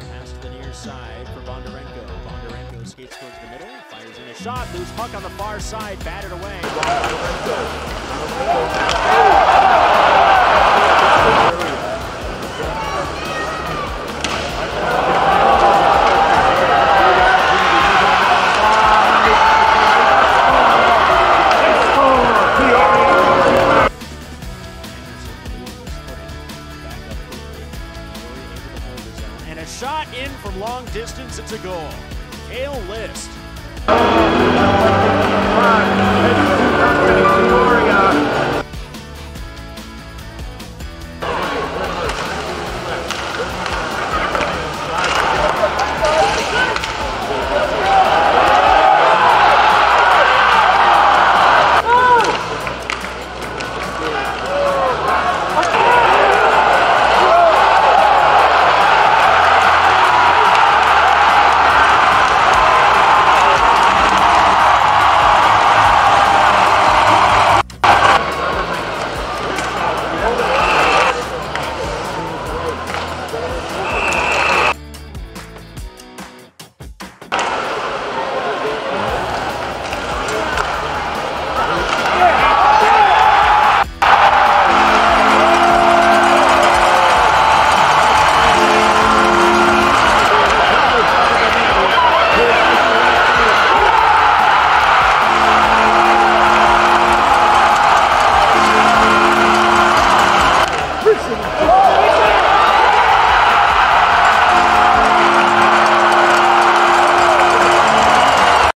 Pass to the near side for Bondarenko. Bondarenko skates towards the middle, fires in a shot, loose puck on the far side, batted away. And shot in from long distance, it's a goal. Kale List.